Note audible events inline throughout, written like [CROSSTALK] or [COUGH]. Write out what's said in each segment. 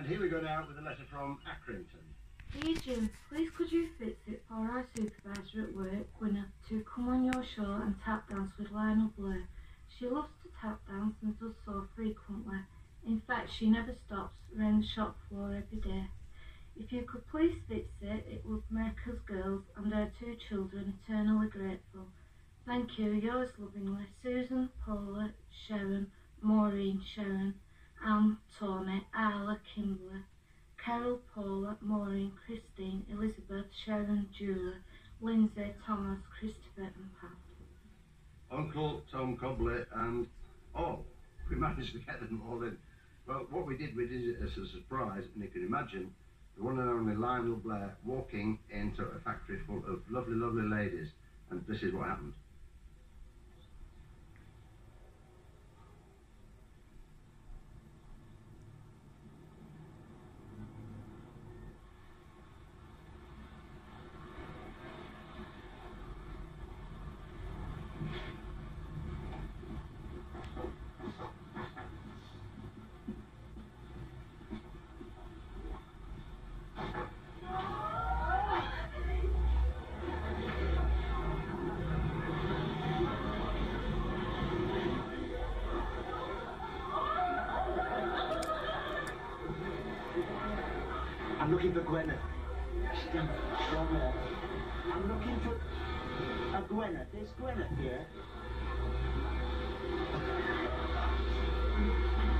And here we go now with a letter from Accrington. Dear Jim, please could you fix it for our supervisor at work, Gwyneth, to come on your show and tap dance with Lionel Blair. She loves to tap dance and does so frequently. In fact, she never stops around the shop floor every day. If you could please fix it, it would make us girls and our two children eternally grateful. Thank you, yours lovingly, Susan, Paula, Sharon, Maureen, Sharon, Anne, Sharon, Julia, Lindsay, Thomas, Christopher and Pat. Uncle Tom Cobley and oh, we managed to get them all in. Well, what we did, we did it as a surprise, and you can imagine the one and only Lionel Blair walking into a factory full of lovely, lovely ladies, and this is what happened. Stand one more. I'm looking for a Gwyneth. Is Gwyneth here?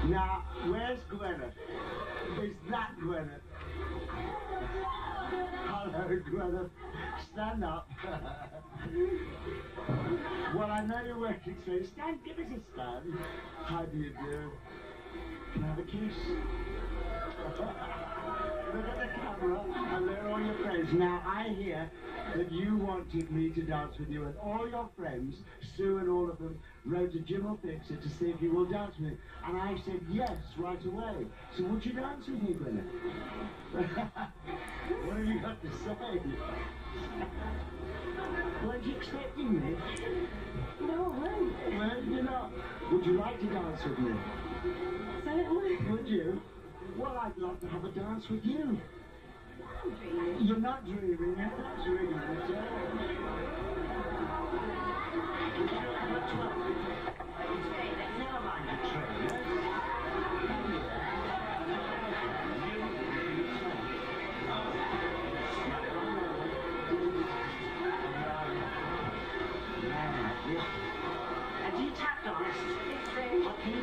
Now, where's Gwyneth? Is that Gwyneth? Hello, Gwyneth. Stand up. [LAUGHS] well, I know you're working, so stand. Give us a stand. How do you do? Can I have a kiss? [LAUGHS] Look at the camera, and there are all your friends. Now, I hear that you wanted me to dance with you, and all your friends, Sue and all of them, wrote to Jim'll Fix It to see if you will dance with me. And I said yes right away. So would you dance with me, Gwyneth? [LAUGHS] what have you got to say? Weren't you expecting me? No, way. Well, you not. Would you like to dance with me? Certainly. Would you? Well, I'd love to have a dance with you. You're not dreaming, you're not dreaming. Never mind the trainers. Have you tapped on us? What can you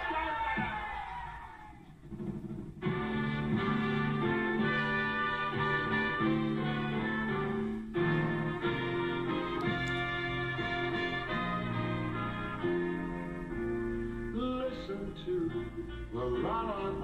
the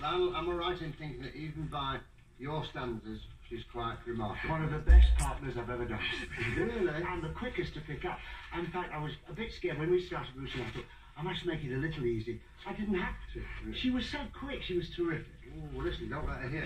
tell you something, Lionel, am I right in thinking that even by your standards, she's quite remarkable? One of the best partners I've ever done. [LAUGHS] Really? And the quickest to pick up. In fact, I was a bit scared when we started Lucy. I thought, I must make it a little easy. I didn't have to. She was so quick. She was terrific. Oh, listen, don't let her hear.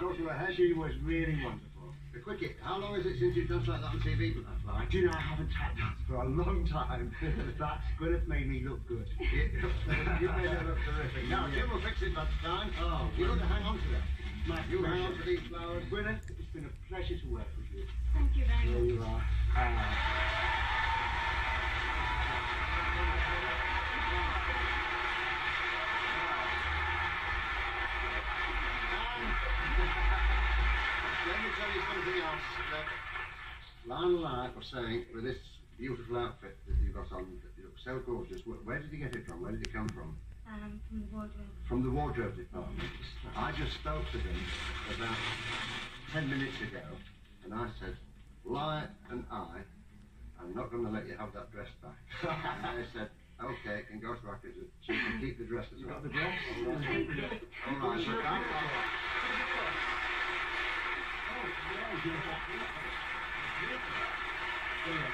Don't [LAUGHS] let her head. She was really wonderful. The quickie, how long is it since you've done something like that on TV? That's right. Do you know, I haven't tap danced for a long time. [LAUGHS] That's Gwyneth made me look good. [LAUGHS] you made her look terrific. Now, Jim'll Fix It by the time. Oh, You've got to hang on to that. My You hang on to these flowers. Gwyneth, it's been a pleasure to work with you. Thank you very There much. you are. Uh, me tell you something else. That Lionel and I were saying with this beautiful outfit that you got on, that you look so gorgeous. Where, where did you get it from? Where did it come from? Um, from the wardrobe. From the wardrobe department. I just spoke to them about ten minutes ago, and I said, Lion and I, I'm not going to let you have that dress back. [LAUGHS] and they said, okay, it can go to Accrington. So you can keep the dress as you got the dress? Thank you. All right, so Oh, yeah, yeah.